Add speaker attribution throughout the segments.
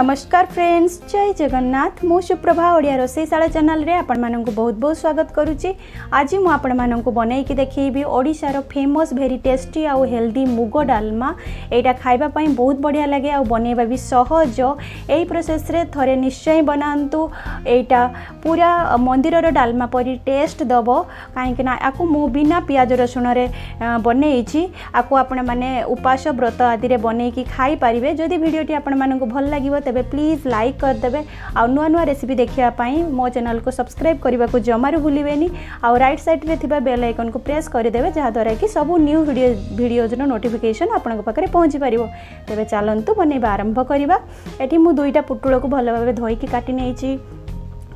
Speaker 1: নমস্কার ফ্রেন্ডস জয় জগন্নাথ মু সুপ্রভা ওড়িয়া রোষেই শাড়া চ্যানেলে আপনার বহুত বহুত স্বাগত করুছি আজ মু আপনার বনাইকি দেখেবি ওড়শার ফেমস ভেরি টেস্টি আউ হেলদি মুগ ডালমা এইটা খাইবা পাই বহুত বড়িয়া লাগে আউ বনাইবা বি সহজ এই প্রসেসরে থরে নিশ্চয় বনাতু এইটা পুরা মন্দিরর ডালমা পরি টেস্ট দেব কিনা আকু মু বিনা পিঁয়াজ রসুণরে বনাইছি আকু আপনার উপাস ব্রত আদি বনাইকি খাইপারে যদি ভিডিওটি আপনার ভাল লাগবে ତେବେ ପ୍ଲିଜ୍ ଲାଇକ୍ କରିଦେବେ ଆଉ ନୂଆ ନୂଆ ରେସିପି ଦେଖିବା ପାଇଁ ମୋ ଚ୍ୟାନେଲ୍କୁ ସବସ୍କ୍ରାଇବ୍ କରିବାକୁ ଜମାରୁ ଭୁଲିବେନି ଆଉ ରାଇଟ୍ ସାଇଡ଼୍ରେ ଥିବା ବେଲ୍ ଆଇକନ୍କୁ ପ୍ରେସ୍ କରିଦେବେ ଯାହାଦ୍ୱାରା କି ସବୁ ନ୍ୟୁ ଭିଡ଼ିଓ ଭିଡ଼ିଓଜର ନୋଟିଫିକେସନ୍ ଆପଣଙ୍କ ପାଖରେ ପହଞ୍ଚି ପାରିବ ତେବେ ଚାଲନ୍ତୁ ବନେଇବା ଆରମ୍ଭ କରିବା ଏଠି ମୁଁ ଦୁଇଟା ପୁଟୁଳକୁ ଭଲ ଭାବେ ଧୋଇକି କାଟି ନେଇଛି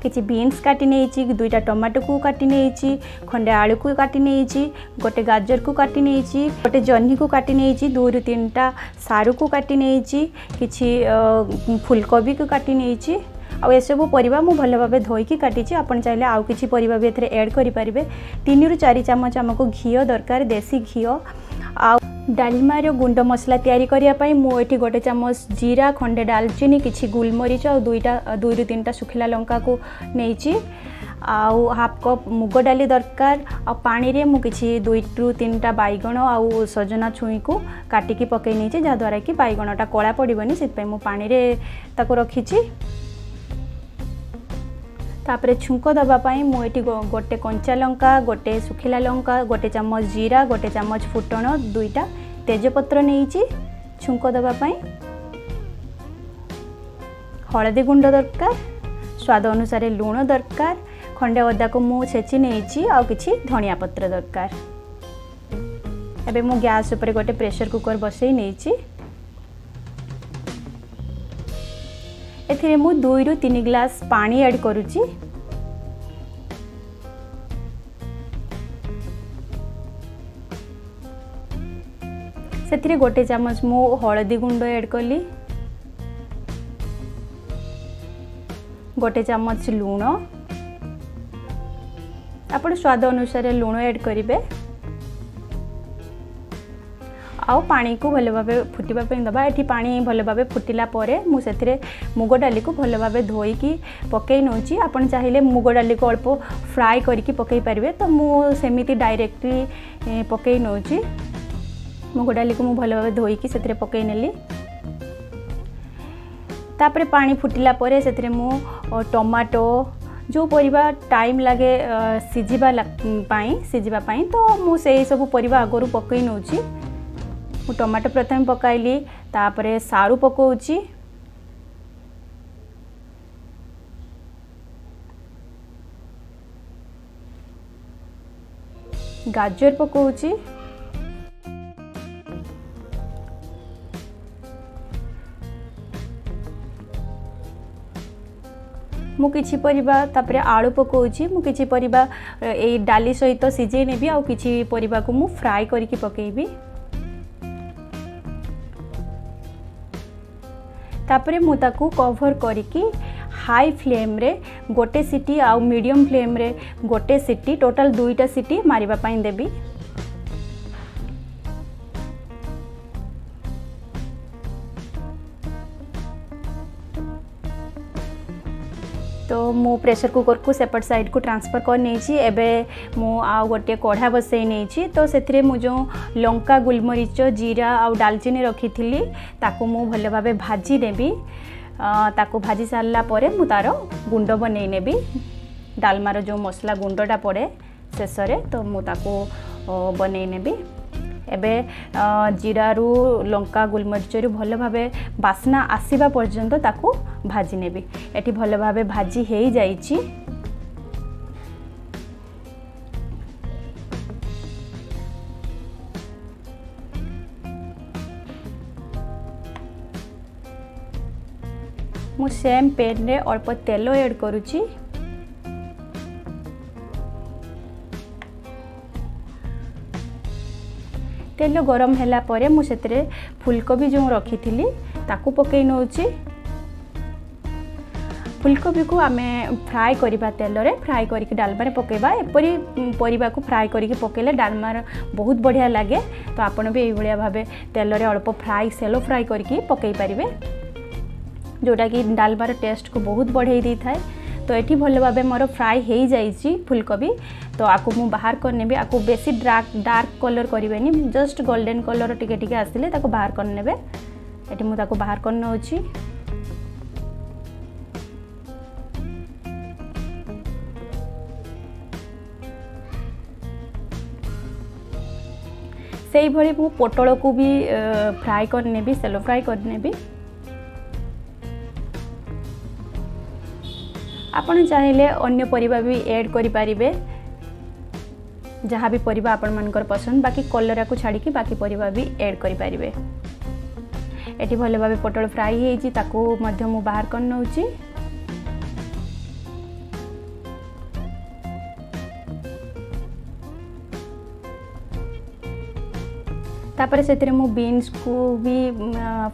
Speaker 1: কিছু বিনস কাটি নিয়েছি দুইটা কু কাটি নিয়েছি খন্ডে কু কাটি নিয়েছি গোটে কু কাটি নিয়েছি গোটে কু কাটি দুই রু তিনটা কু কাটি নিয়েছি কিছু কু কাটি নেইছি ଆଉ ଏସବୁ ପରିବା ମୁଁ ଭଲ ଭାବେ ଧୋଇକି କାଟିଛି ଆପଣ ଚାହିଁଲେ ଆଉ କିଛି ପରିବା ବି ଏଥିରେ ଆଡ଼୍ କରିପାରିବେ ତିନିରୁ ଚାରି ଚାମଚ ଆମକୁ ଘିଅ ଦରକାର ଦେଶୀ ଘିଅ ଆଉ ଡାଲମାର ଗୁଣ୍ଡ ମସଲା ତିଆରି କରିବା ପାଇଁ ମୁଁ ଏଠି ଗୋଟେ ଚାମଚ ଜିରା ଖଣ୍ଡେ ଡାଲଚିନି କିଛି ଗୋଲମରିଚ ଆଉ ଦୁଇଟା ଦୁଇରୁ ତିନିଟା ଶୁଖିଲା ଲଙ୍କାକୁ ନେଇଛି ଆଉ ହାଫ୍ କପ୍ ମୁଗ ଡାଲି ଦରକାର ଆଉ ପାଣିରେ ମୁଁ କିଛି ଦୁଇରୁ ତିନିଟା ବାଇଗଣ ଆଉ ସଜନା ଛୁଇଁକୁ କାଟିକି ପକାଇ ନେଇଛି ଯାହାଦ୍ୱାରା କି ବାଇଗଣଟା କଳା ପଡ଼ିବନି ସେଥିପାଇଁ ମୁଁ ପାଣିରେ ତାକୁ ରଖିଛି ତାପରେ ଛୁଙ୍କ ଦେବା ପାଇଁ ମୁଁ ଏଠି ଗୋଟେ କଞ୍ଚା ଲଙ୍କା ଗୋଟେ ଶୁଖିଲା ଲଙ୍କା ଗୋଟେ ଚାମଚ ଜିରା ଗୋଟେ ଚାମଚ ଫୁଟଣ ଦୁଇଟା ତେଜପତ୍ର ନେଇଛି ଛୁଙ୍କ ଦେବା ପାଇଁ ହଳଦୀ ଗୁଣ୍ଡ ଦରକାର ସ୍ୱାଦ ଅନୁସାରେ ଲୁଣ ଦରକାର ଖଣ୍ଡେ ଅଦାକୁ ମୁଁ ଛେଚି ନେଇଛି ଆଉ କିଛି ଧନିଆ ପତ୍ର ଦରକାର ଏବେ ମୁଁ ଗ୍ୟାସ୍ ଉପରେ ଗୋଟେ ପ୍ରେସର୍ କୁକର୍ ବସାଇ ନେଇଛି ଏଥିରେ ମୁଁ ଦୁଇରୁ ତିନି ଗ୍ଲାସ୍ ପାଣି ଆଡ଼୍ କରୁଛି ସେଥିରେ ଗୋଟେ ଚାମଚ ମୁଁ ହଳଦୀ ଗୁଣ୍ଡ ଆଡ଼୍ କଲି ଗୋଟେ ଚାମଚ ଲୁଣ ଆପଣ ସ୍ୱାଦ ଅନୁସାରେ ଲୁଣ ଆଡ଼୍ କରିବେ पानी को भल भाव फुटाप पा भल भाव फुटला मुझे मुग डाली को भल भाव धोईकी पकई नौ चाहिए मुग डाली को अल्प फ्राए करके पकई पारे तो मुझे डायरेक्टली पकई नौ मुग डाली को मुझे भल भाव धोईकी से पकई नी तापर पा फुटला टमाटो जो पर टाइम लगे सीझे सीझापाई तो मुझे सब पर आगर पकई नौ ମୁଁ ଟମାଟୋ ପ୍ରଥମେ ପକାଇଲି ତାପରେ ସାରୁ ପକାଉଛି ଗାଜର ପକାଉଛି ମୁଁ କିଛି ପରିବା ତାପରେ ଆଳୁ ପକାଉଛି ମୁଁ କିଛି ପରିବା ଏଇ ଡାଲି ସହିତ ସିଝେଇ ନେବି ଆଉ କିଛି ପରିବାକୁ ମୁଁ ଫ୍ରାଏ କରିକି ପକାଇବି ତାପରେ ମୁଁ ତାକୁ କଭର୍ କରିକି ହାଇ ଫ୍ଲେମ୍ରେ ଗୋଟେ ସିଟି ଆଉ ମିଡ଼ିୟମ୍ ଫ୍ଲେମ୍ରେ ଗୋଟେ ସିଟି ଟୋଟାଲ୍ ଦୁଇଟା ସିଟି ମାରିବା ପାଇଁ ଦେବି ମୁଁ ପ୍ରେସର୍ କୁକର୍କୁ ସେପଟ ସାଇଡ଼୍କୁ ଟ୍ରାନ୍ସଫର୍ କରିନେଇଛି ଏବେ ମୁଁ ଆଉ ଗୋଟିଏ କଢ଼ା ବସେଇ ନେଇଛି ତ ସେଥିରେ ମୁଁ ଯେଉଁ ଲଙ୍କା ଗୁଲମରିଚ ଜିରା ଆଉ ଡାଲଚିନି ରଖିଥିଲି ତାକୁ ମୁଁ ଭଲ ଭାବେ ଭାଜି ନେବି ତାକୁ ଭାଜି ସାରିଲା ପରେ ମୁଁ ତା'ର ଗୁଣ୍ଡ ବନେଇ ନେବି ଡାଲମାର ଯେଉଁ ମସଲା ଗୁଣ୍ଡଟା ପଡ଼େ ଶେଷରେ ତ ମୁଁ ତାକୁ ବନେଇ ନେବି এবে জিরারু লঙ্কা গোলমরিচরু ভাবে বাসনা আসবা পর্যন্ত তাকে ভাজি নেবি এটি ভালো ভাবে ভাজি হয়ে যাইছি মু সেম ପେନ୍ରେ অল্প তেল এড করুছি ତେଲ ଗରମ ହେଲା ପରେ ମୁଁ ସେଥିରେ ଫୁଲକୋବି ଯେଉଁ ରଖିଥିଲି ତାକୁ ପକାଇ ନେଉଛି ଫୁଲକୋବିକୁ ଆମେ ଫ୍ରାଏ କରିବା ତେଲରେ ଫ୍ରାଏ କରିକି ଡାଲମାରେ ପକାଇବା ଏପରି ପରିବାକୁ ଫ୍ରାଏ କରିକି ପକାଇଲେ ଡାଲମାର ବହୁତ ବଢ଼ିଆ ଲାଗେ ତ ଆପଣ ବି ଏଇଭଳିଆ ଭାବେ ତେଲରେ ଅଳ୍ପ ଫ୍ରାଏ ସେଲୋ ଫ୍ରାଏ କରିକି ପକାଇ ପାରିବେ ଯେଉଁଟାକି ଡାଲମାର ଟେଷ୍ଟକୁ ବହୁତ ବଢ଼ାଇ ଦେଇଥାଏ तो ये भल भाव मोर फ्राए हो जाइए फुलकोबी तो आपको मुझ बाहर कर नेबी आपको बेसी डार्क डार्क कलर करे जस्ट गोल्डेन कलर टी टी आसिले बाहर कर नेबे ये मुझे बाहर कर नौ ସେଇଭଳି ମୁଁ ପୋଟଳକୁ ବି ଫ୍ରାଏ କରିନେବି ସେଲୋ ଫ୍ରାଏ କରିନେବି ଆପଣ ଚାହିଁଲେ ଅନ୍ୟ ପରିବା ବି ଏଡ଼୍ କରିପାରିବେ ଯାହା ବି ପରିବା ଆପଣମାନଙ୍କର ପସନ୍ଦ ବାକି କଲରାକୁ ଛାଡ଼ିକି ବାକି ପରିବା ବି ଏଡ଼୍ କରିପାରିବେ ଏଠି ଭଲ ଭାବେ ପୋଟଳ ଫ୍ରାଏ ହେଇଛି ତାକୁ ମଧ୍ୟ ମୁଁ ବାହାର କରି ନେଉଛି ତାପରେ ସେଥିରେ ମୁଁ ବିନ୍ସକୁ ବି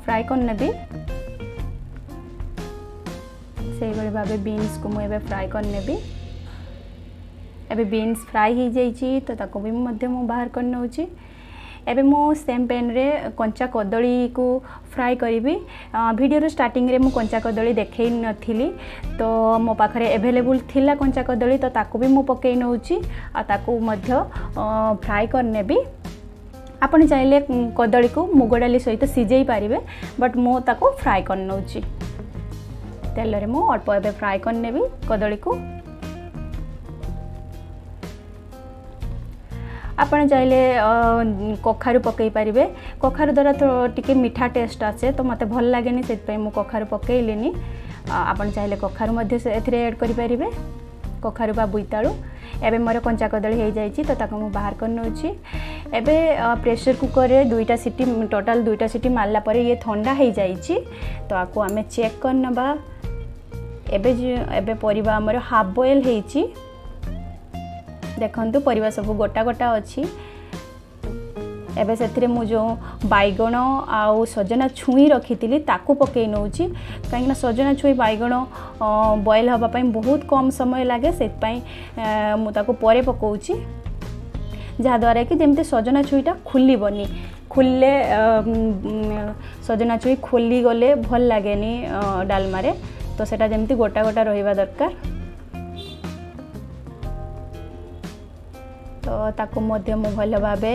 Speaker 1: ଫ୍ରାଏ କରିନେବି সেইভাবে ভাবে ବିନ୍ସକୁ ମୁଁ ଏବେ ଫ୍ରାଏ କରିନେବି ଏବେ ବିନ୍ସ ଫ୍ରାଏ ହୋଇଯାଇଛି ତ ତାକୁ ବି ମଧ୍ୟ ମୁଁ ବାହାର କରିନେଉଛି ଏବେ ମୁଁ ସେମ୍ ପେନ୍ରେ କଞ୍ଚା କଦଳୀକୁ ଫ୍ରାଏ କରିବି ଭିଡ଼ିଓର ଷ୍ଟାର୍ଟିଂରେ ମୁଁ କଞ୍ଚା କଦଳୀ ଦେଖାଇ ନଥିଲି ତ ମୋ ପାଖରେ ଏଭେଲେବୁଲ୍ ଥିଲା କଞ୍ଚା କଦଳୀ ତ ତାକୁ ବି ମୁଁ ପକାଇ ନେଉଛି ଆଉ ତାକୁ ମଧ୍ୟ ଫ୍ରାଏ କରିନେବି ଆପଣ ଚାହିଁଲେ କଦଳୀକୁ ମୁଗ ଡାଲି ସହିତ ସିଝାଇ ପାରିବେ ବଟ୍ ମୁଁ ତାକୁ ଫ୍ରାଏ କରିନେଉଛି তেলরে মু অল্প এবে ফ্রাই করে নেবি কদলীকে ଆପଣ ଚାହିଁଲେ କଖାରୁ ପକାଇ ପାରିବେ କଖାରୁ ଦ୍ୱାରା ତ ଟିକେ ମିଠା ଟେଷ୍ଟ ଆସେ ତ ମୋତେ ଭଲ ଲାଗେନି ସେଥିପାଇଁ ମୁଁ କଖାରୁ ପକାଇଲିନି ଆପଣ ଚାହିଁଲେ କଖାରୁ ମଧ୍ୟ ଏଥିରେ ଆଡ଼୍ କରିପାରିବେ କଖାରୁ ବା ବୋଇତାଳୁ ଏବେ ମୋର କଞ୍ଚା କଦଳୀ ହୋଇଯାଇଛି ତ ତାକୁ ମୁଁ ବାହାର କରିନେଉଛି ଏବେ ପ୍ରେସର୍ କୁକର୍ରେ ଦୁଇଟା ସିଟି ଟୋଟାଲ୍ ଦୁଇଟା ସିଟି ମାରିଲା ପରେ ଇଏ ଥଣ୍ଡା ହୋଇଯାଇଛି ତ ଆକୁ ଆମେ ଚେକ୍ କରିନେବା ଏବେ ଏବେ ପରିବା ଆମର ହାଫ୍ ବଏଲ୍ ହେଇଛି ଦେଖନ୍ତୁ ପରିବା ସବୁ ଗୋଟା ଗୋଟା ଅଛି ଏବେ ସେଥିରେ ମୁଁ ଯେଉଁ ବାଇଗଣ ଆଉ ସଜନା ଛୁଇଁ ରଖିଥିଲି ତାକୁ ପକାଇ ନେଉଛି କାହିଁକିନା ସଜନା ଛୁଇଁ ବାଇଗଣ ବଏଲ୍ ହେବା ପାଇଁ ବହୁତ କମ୍ ସମୟ ଲାଗେ ସେଥିପାଇଁ ମୁଁ ତାକୁ ପରେ ପକାଉଛି ଯାହାଦ୍ୱାରା କି ଯେମିତି ସଜନା ଛୁଇଁଟା ଖୋଲିବନି ଖୋଲିଲେ ସଜନା ଛୁଇଁ ଖୋଲିଗଲେ ଭଲ ଲାଗେନି ଡାଲମାରେ তো সেটা যেমি গোটা গোটা রহবা দরকার তো তাকে মধ্যে মু ভালো ভাবে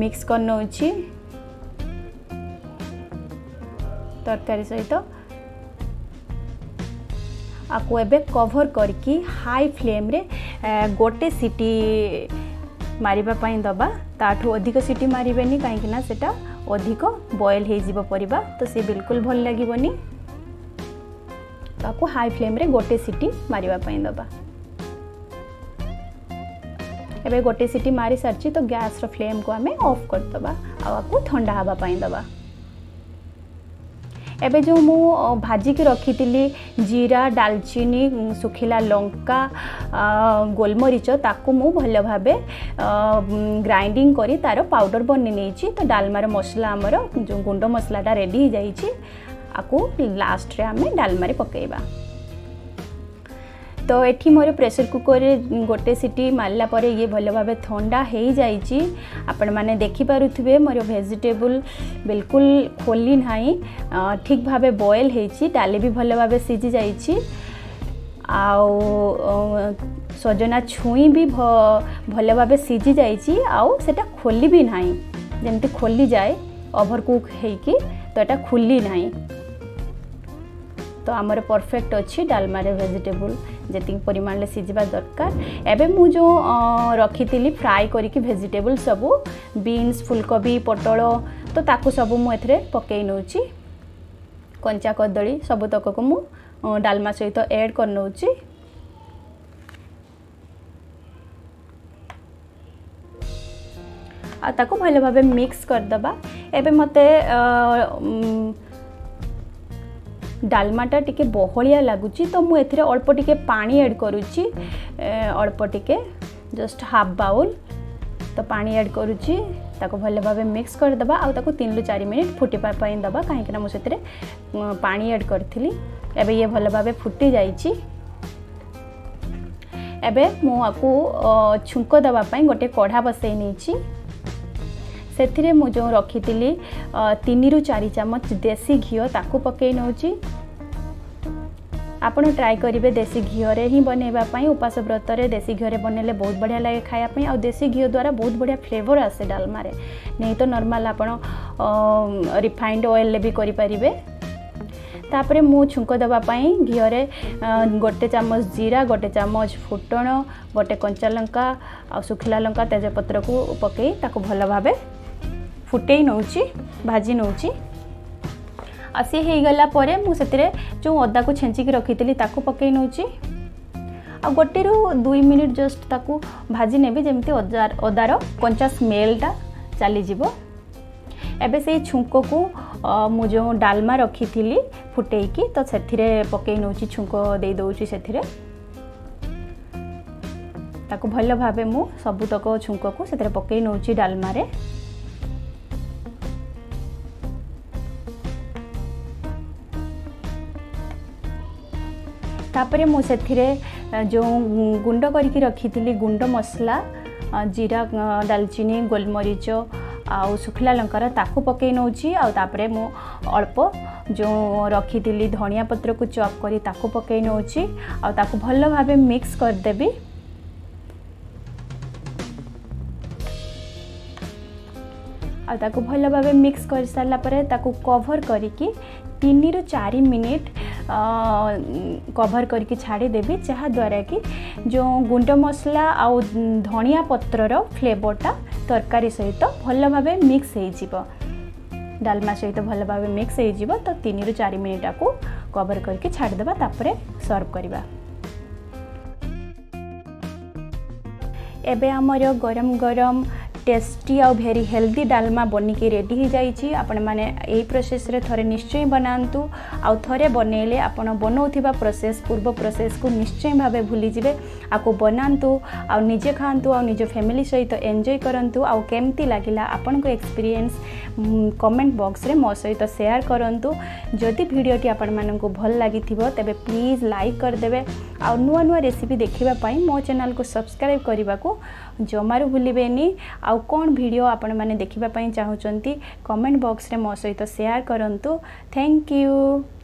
Speaker 1: মিক্স করে নেছি তরকারি সহিত আকু এবে কভর করি হাই ফ্লেম্রে গোটে সিটি মারিবা পাই দবা তাঠু অধিক সিটি মারিবেনি কাইকি না সেটা অধিক বয়েল হয়ে যাব পরিবা তো সে বিলকুল ভাল লাগিবনি ତାକୁ ହାଇ ଫ୍ଲେମ୍ରେ ଗୋଟେ ସିଟି ମାରିବା ପାଇଁ ଦେବା ଏବେ ଗୋଟେ ସିଟି ମାରି ସାରିଛି ତ ଗ୍ୟାସ୍ର ଫ୍ଲେମ୍କୁ ଆମେ ଅଫ୍ କରିଦେବା ଆଉ ଆକୁ ଥଣ୍ଡା ହେବା ପାଇଁ ଦେବା ଏବେ ଯେଉଁ ମୁଁ ଭାଜିକି ରଖିଥିଲି ଜିରା ଡାଲଚିନି ଶୁଖିଲା ଲଙ୍କା ଗୋଲମରିଚ ତାକୁ ମୁଁ ଭଲ ଭାବେ ଗ୍ରାଇଣ୍ଡିଂ କରି ତା'ର ପାଉଡ଼ର୍ ବନେଇ ନେଇଛି ତ ଡାଲମାର ମସଲା ଆମର ଯେଉଁ ଗୁଣ୍ଡ ମସଲାଟା ରେଡ଼ି ହେଇଯାଇଛି আকু লাস্টরে আমি ডালমারে পকাইবা তো এটি মোর প্রেসর কুকরে গোটে সিটি মারিলা পরে ইয়ে ভালোভাবে থা হয়ে যাই আপন মানে দেখিপারে মোর ভেজিটেবল বিলকুল খোলি না ঠিক ভাবে বয়েল হয়েছি ডালি বি ভালোভাবে সিজি যাই আও সজনা ছুঁই বি ভালোভাবে সিজি যাই সেটা খোলি বি না যেমতি খোলি যায় ওভর কুক হয়েকি তো এটা খুলি না তো আমার परफेक्ट अच्छी डालमार भेजिटेबल जी परिमाण सीझा दरकार एवं मु जो रखी फ्राए करके भेजिटेबल सबू बीन्स फुलकोबी पटल तो ताकू सब मुझे पकई नौ कंचा कदली सबूतक को मु डालमा सहित तो एड कर नौ आ ताको भल भाव मिक्स करदे एवं मत ଡାଲମାଟା ଟିକେ ବହଳିଆ ଲାଗୁଛି ତ ମୁଁ ଏଥିରେ ଅଳ୍ପ ଟିକେ ପାଣି ଆଡ଼୍ କରୁଛି ଅଳ୍ପ ଟିକେ ଜଷ୍ଟ ହାଫ୍ ବାଉଲ୍ ତ ପାଣି ଆଡ଼୍ କରୁଛି ତାକୁ ଭଲ ଭାବେ ମିକ୍ସ କରିଦେବା ଆଉ ତାକୁ ତିନିରୁ ଚାରି ମିନିଟ୍ ଫୁଟିବା ପାଇଁ ଦେବା କାହିଁକିନା ମୁଁ ସେଥିରେ ପାଣି ଆଡ଼୍ କରିଥିଲି ଏବେ ଇଏ ଭଲ ଭାବେ ଫୁଟି ଯାଇଛି ଏବେ ମୁଁ ଆକୁ ଛୁଙ୍କ ଦେବା ପାଇଁ ଗୋଟିଏ କଢ଼ା ବସାଇ ନେଇଛି ସେଥିରେ ମୁଁ ଯେଉଁ ରଖିଥିଲି ତିନିରୁ ଚାରି ଚାମଚ ଦେଶୀ ଘିଅ ତାକୁ ପକାଇ ନେଉଛି ଆପଣ ଟ୍ରାଏ କରିବେ ଦେଶୀ ଘିଅରେ ହିଁ ବନେଇବା ପାଇଁ ଉପାସ ବ୍ରତରେ ଦେଶୀ ଘିଅରେ ବନେଇଲେ ବହୁତ ବଢ଼ିଆ ଲାଗେ ଖାଇବା ପାଇଁ ଆଉ ଦେଶୀ ଘିଅ ଦ୍ୱାରା ବହୁତ ବଢ଼ିଆ ଫ୍ଲେଭର୍ ଆସେ ଡାଲମାରେ ନେଇ ତ ନର୍ମାଲ୍ ଆପଣ ରିଫାଇଣ୍ଡ ଅଏଲ୍ରେ ବି କରିପାରିବେ ତାପରେ ମୁଁ ଛୁଙ୍କ ଦେବା ପାଇଁ ଘିଅରେ ଗୋଟେ ଚାମଚ ଜିରା ଗୋଟେ ଚାମଚ ଫୁଟଣ ଗୋଟେ କଞ୍ଚା ଲଙ୍କା ଆଉ ଶୁଖିଲା ଲଙ୍କା ତେଜପତ୍ରକୁ ପକାଇ ତାକୁ ଭଲ ଭାବେ ଫୁଟେଇ ନେଉଛି ଭାଜି ନେଉଛି ଆଉ ସିଏ ହେଇଗଲା ପରେ ମୁଁ ସେଥିରେ ଯେଉଁ ଅଦାକୁ ଛେଞ୍ଚିକି ରଖିଥିଲି ତାକୁ ପକେଇ ନେଉଛି ଆଉ ଗୋଟେରୁ ଦୁଇ ମିନିଟ୍ ଜଷ୍ଟ ତାକୁ ଭାଜି ନେବି ଯେମିତି ଅଦାର କଞ୍ଚା ସ୍ମେଲଟା ଚାଲିଯିବ ଏବେ ସେଇ ଛୁଙ୍କକୁ ମୁଁ ଯେଉଁ ଡାଲମା ରଖିଥିଲି ଫୁଟେଇକି ତ ସେଥିରେ ପକେଇ ନେଉଛି ଛୁଙ୍କ ଦେଇଦେଉଛି ସେଥିରେ ତାକୁ ଭଲ ଭାବେ ମୁଁ ସବୁତକ ଛୁଙ୍କକୁ ସେଥିରେ ପକେଇ ନେଉଛି ଡାଲମାରେ ତାପରେ ମୁଁ ସେଥିରେ ଯେଉଁ ଗୁଣ୍ଡ କରିକି ରଖିଥିଲି ଗୁଣ୍ଡ ମସଲା ଜିରା ଡାଲଚିନି ଗୋଲମରିଚ ଆଉ ଶୁଖିଲା ଲଙ୍କାର ତାକୁ ପକାଇ ନେଉଛି ଆଉ ତାପରେ ମୁଁ ଅଳ୍ପ ଯେଉଁ ରଖିଥିଲି ଧନିଆ ପତ୍ରକୁ ଚପ୍ କରି ତାକୁ ପକାଇ ନେଉଛି ଆଉ ତାକୁ ଭଲ ଭାବେ ମିକ୍ସ କରିଦେବି ଆଉ ତାକୁ ଭଲ ଭାବେ ମିକ୍ସ କରିସାରିଲା ପରେ ତାକୁ କଭର୍ କରିକି ତିନିରୁ ଚାରି ମିନିଟ୍ কভর করি ছাড়িদেবি যাদ্ୱାରା কি যে গুণ্ড মশলা আনিয়া পত্রর ফ্লেভরটা তরকারি সহিত ভালোভাবে মিক্স হয়ে যাব ডালমা সহিত ভালোভাবে মিক্স হয়ে যাব তো তিন রু চারি মিনিট আকু কভর করি ছাড়িদেবা তাপরে সর্ভ করা এবে আমার গরম গরম টেস্টি আউ ভেরি হেলদি ডালমা বনিকি রেডি হয়েযাইছি আপনার এই প্রোসেসরে থরে নিশ্চয় বনাতু আউ থরে বনাইলে আপনার বনাওয়া প্রোসেস পূর্ব প্রোসেসকু নিশ্চয় ভাবে ভুলি যাবে আকু বনাতু আউ নিজে খাঁতু আউ নিজ ফ্যামিলি সহিত এনজয় করতু আউ কেমতি লাগিলা আপনার এক্সপিরিয়েন্স କମେଣ୍ଟ ବକ୍ସରେ ମୋ ସହିତ ସେୟାର କରନ୍ତୁ ଯଦି ଭିଡ଼ିଓଟି ଆପଣମାନଙ୍କୁ ଭଲ ଲାଗିଥିବ ତେବେ ପ୍ଲିଜ୍ ଲାଇକ୍ କରିଦେବେ ଆଉ ନୂଆ ନୂଆ ରେସିପି ଦେଖିବା ପାଇଁ ମୋ ଚ୍ୟାନେଲ୍କୁ ସବସ୍କ୍ରାଇବ୍ କରିବାକୁ ଜମାରୁ ଭୁଲିବେନି ଆଉ କ'ଣ ଭିଡ଼ିଓ ଆପଣମାନେ ଦେଖିବା ପାଇଁ ଚାହୁଁଛନ୍ତି କମେଣ୍ଟ ବକ୍ସରେ ମୋ ସହିତ ସେୟାର କରନ୍ତୁ ଥ୍ୟାଙ୍କ ୟୁ